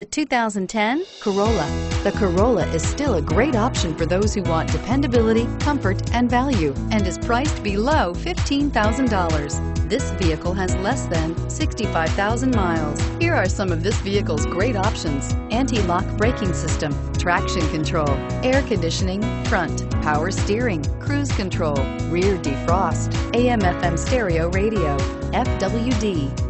The 2010 Corolla. The Corolla is still a great option for those who want dependability, comfort, and value, and is priced below $15,000. This vehicle has less than 65,000 miles. Here are some of this vehicle's great options. Anti-lock braking system, traction control, air conditioning, front, power steering, cruise control, rear defrost, AM FM stereo radio, FWD,